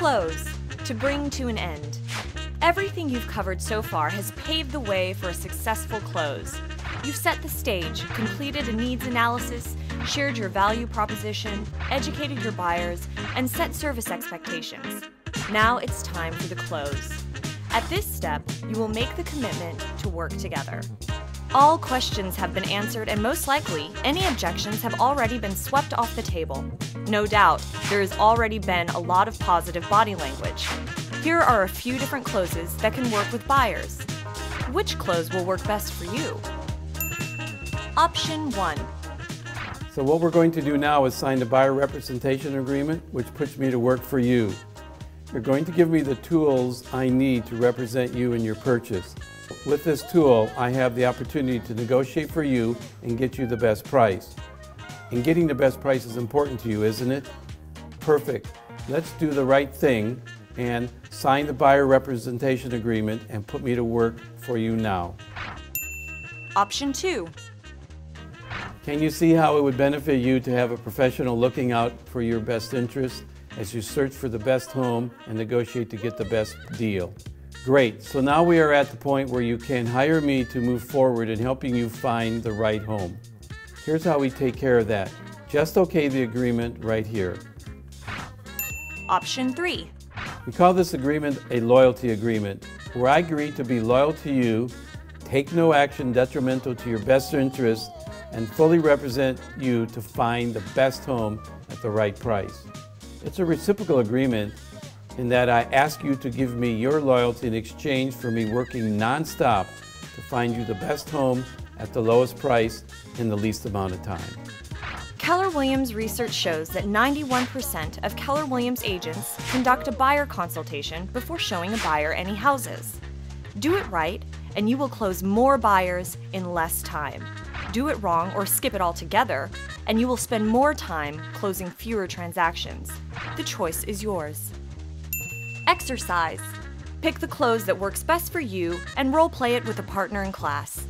Close, to bring to an end. Everything you've covered so far has paved the way for a successful close. You've set the stage, completed a needs analysis, shared your value proposition, educated your buyers, and set service expectations. Now it's time for the close. At this step, you will make the commitment to work together. All questions have been answered, and most likely, any objections have already been swept off the table. No doubt, there has already been a lot of positive body language. Here are a few different closes that can work with buyers. Which close will work best for you? Option 1 So what we're going to do now is sign the buyer representation agreement, which puts me to work for you. You're going to give me the tools I need to represent you in your purchase. With this tool, I have the opportunity to negotiate for you and get you the best price. And getting the best price is important to you, isn't it? Perfect. Let's do the right thing and sign the buyer representation agreement and put me to work for you now. Option 2 Can you see how it would benefit you to have a professional looking out for your best interest as you search for the best home and negotiate to get the best deal? Great, so now we are at the point where you can hire me to move forward in helping you find the right home. Here's how we take care of that. Just okay the agreement right here. Option 3 We call this agreement a loyalty agreement, where I agree to be loyal to you, take no action detrimental to your best interests, and fully represent you to find the best home at the right price. It's a reciprocal agreement in that I ask you to give me your loyalty in exchange for me working nonstop to find you the best home at the lowest price in the least amount of time. Keller Williams research shows that 91% of Keller Williams agents conduct a buyer consultation before showing a buyer any houses. Do it right, and you will close more buyers in less time. Do it wrong or skip it altogether, and you will spend more time closing fewer transactions. The choice is yours. Exercise. Pick the close that works best for you and role play it with a partner in class.